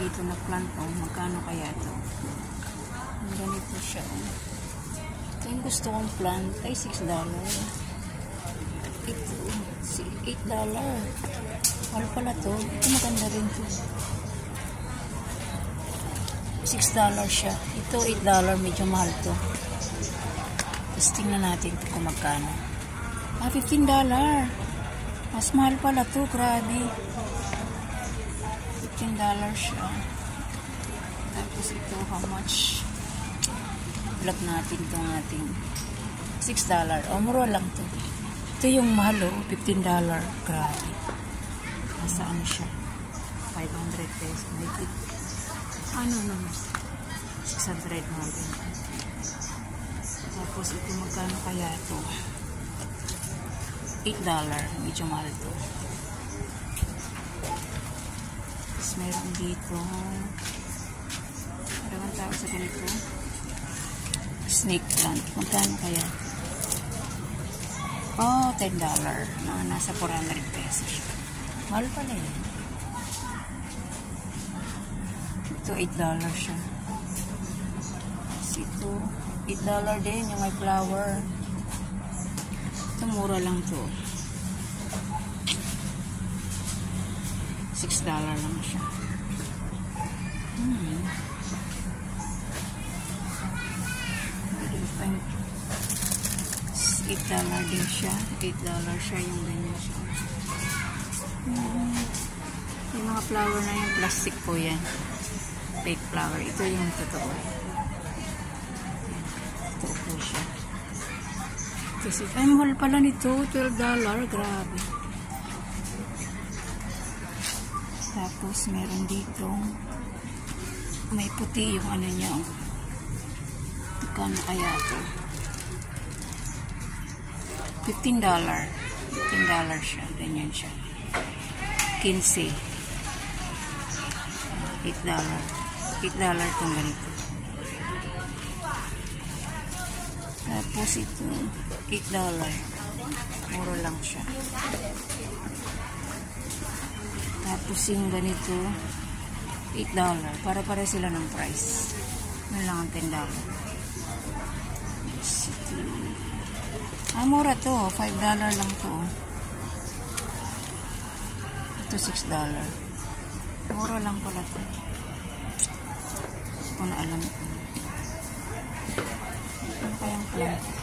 dito na plant oh. Magkano kaya ito? Ang ganito siya oh. Ito yung gusto kong plant. Ay, $6. Ito, si $8. Mahal pala to. Ito maganda rin to. $6 siya. Ito, $8. Medyo mahal to. Tapos tingnan natin kung magkano. Ah, $15. Mas mahal pala to. Grabe. $15 siya. Tapos ito, how much? Vlog natin itong ating $6. O, oh, mura lang to. Ito yung mahal oh, $15. Grabe. Nasa ano siya? 500 pesos. Maybe. Ano naman? 600 mga ganyan. Tapos ito magkano kaya ito? $8. Medyo mahal to. Tapos meron dito. Maraming tao sa ganito. Snake plant. Magkano kaya? Oh, $10. Na, nasa 400 pesos. Mahal pala yun. Ito, $8 siya. Tapos ito, $8 din yung may flower. Ito, mura lang to. $6 lang siya. Hmm. $8 din siya. $8 siya yung ganyan siya. Hmm. Yung mga flower na yung plastic po yan. Fake flower. Ito yung totoo. Ito po siya. Kasi, ay, mahal pala nito. $12. Grabe. Tapos, meron dito. May puti yung ano niya. Magkano kaya ito? $15. $15 siya. Ganyan siya. 15. $8. $8 itong ganito. Tapos ito, $8. Muro lang siya. Yung ganito, $8. Para para sila ng price. Ano lang ang $10. Ito. Ah, mura to. $5 lang to. Ito $6. Mura lang pala to. Na alam ko. Ano kayang plant